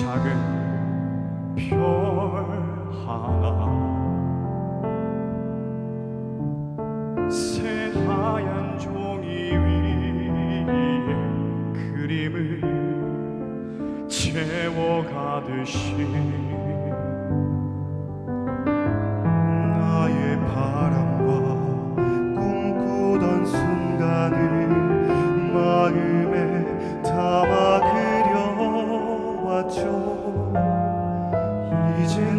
작은 별 하나. 새하얀 종이 위에 그림을 채워가듯이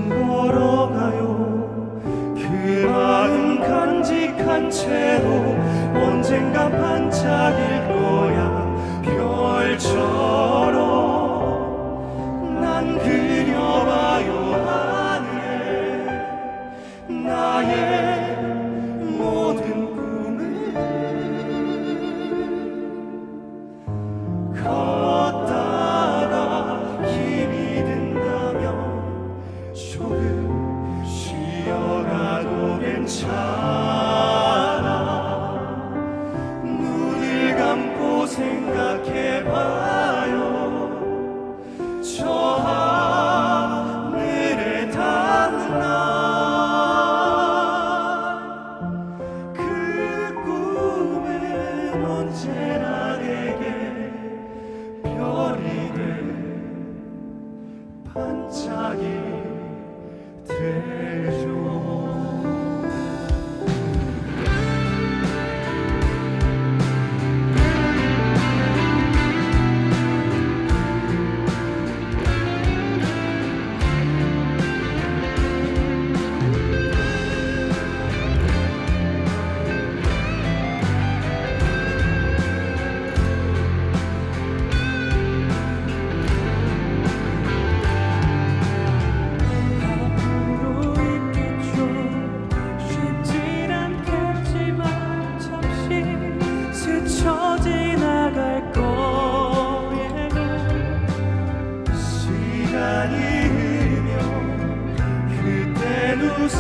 걸어가요. 그 마음 간직한 채로 언젠가 반짝일 거야. 별처럼 괜찮아. 눈을 감고 생각해봐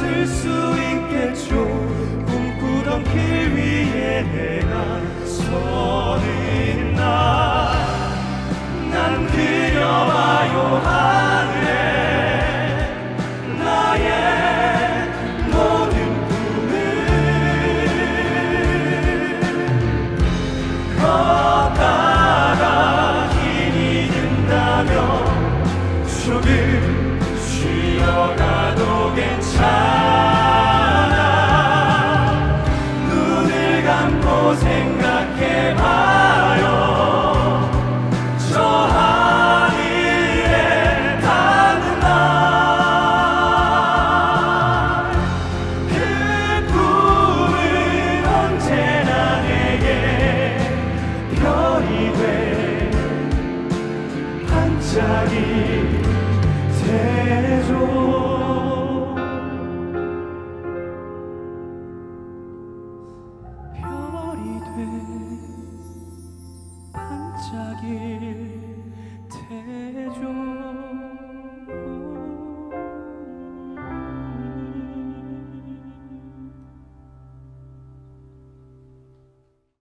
웃을 수 있겠죠. 꿈꾸던 길 위에 내가 서는 날난 그려봐요 하늘에 나의 모든 꿈을 걷다가 힘이 든다면 조금 쉬어가도 괜찮아